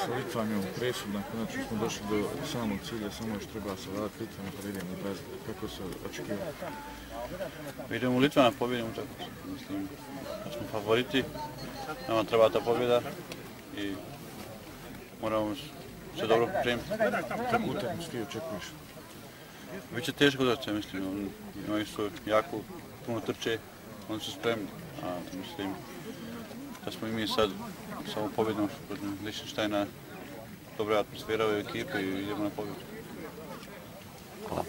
Sa Litvanijom presudna, konačno smo došli do samog cilja, samo još treba savladati Litvaniju pa da idemo Brezda. Kako se očekivao? Idemo u Litvana, pobjedimo utakmicu. Mislim da smo favoriti, nama treba ta pobjeda i moramo se dobro pripremiti. Kako utakmicu ti očekuješ? Biće teško da se, mislim, on, oni su jako puno trče, oni su spremni, a mislim da smo i mi sad samo pobjedom kod Lichtensteina dobra atmosfera u ekipi i idemo na pobjedu. Hvala.